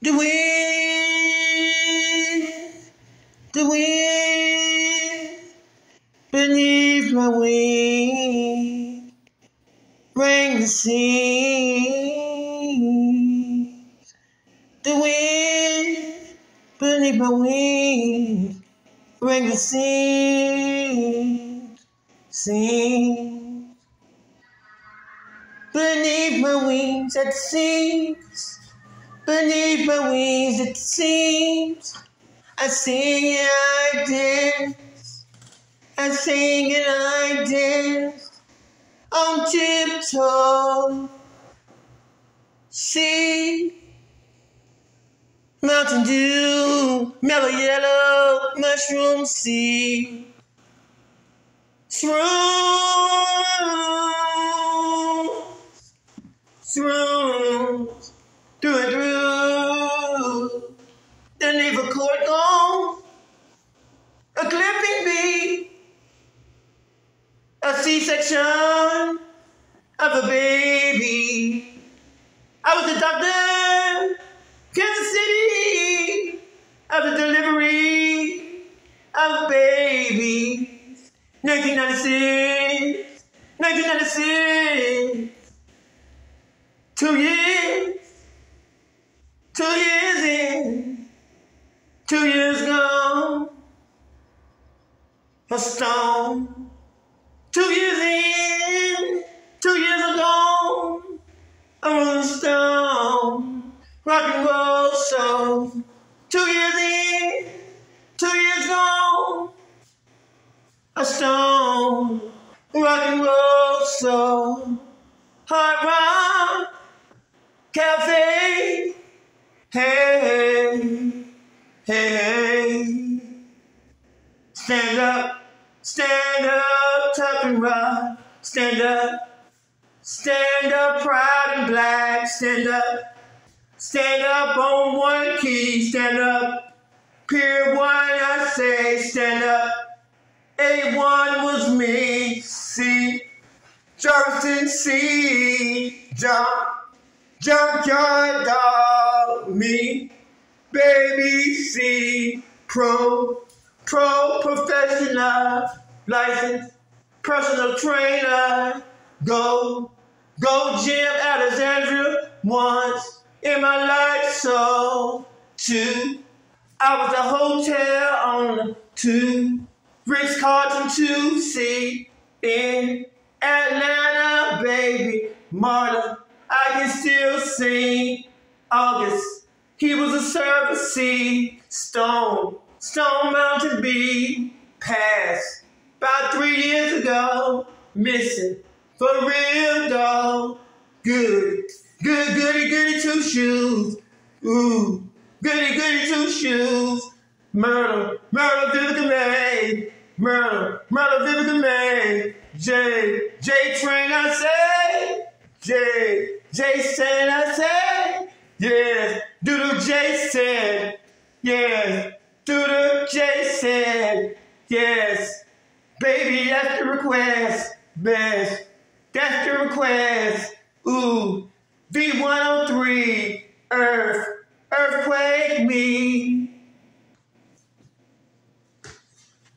The wind, the wind beneath my wings bring the sea. The wind beneath my wings bring the sea. Sing beneath my wings at the seams beneath my wings, it seems. I sing and I dance. I sing and I dance on tiptoe. See, Mountain Dew, mellow yellow, mushroom seed. Shrooms, shrooms, through and through. Then leave a cord gone, a clipping bee, a C-section of a baby. I was the doctor, Kansas City, of the delivery of babies. 1996, 1996, two years, two years in. Two years gone, a stone. Two years in, two years ago, a rolling stone. Rock and roll soul. Two years in, two years gone, a stone. Rock and roll soul. Hard rock, cafe, hey. Hey, stand up, stand up, tough and rough. Stand up, stand up, proud and black. Stand up, stand up on one key. Stand up, Pier one, I say, stand up. A1 was me, C. Jarviston, C. Jump, junkyard dog, me. Baby C, pro, pro professional, licensed personal trainer, go, go Jim Alexandria once in my life, so two. I was a hotel on two, Ritz Carlton 2C in Atlanta, baby. Marta, I can still sing August. He was a service C, Stone, Stone Mountain B, pass. About three years ago, missing, for real though. Good, good, goody, goody, two shoes. Ooh, goody, goody, two shoes. Murder, murder, Vivica May. Murder, murder, Vivica May. J, J train, I say. J, J train, I say. Yeah, Doodle J said, yeah, Doodle J said, yes, baby, that's the request, best, that's the request, ooh, V103, Earth, earthquake me,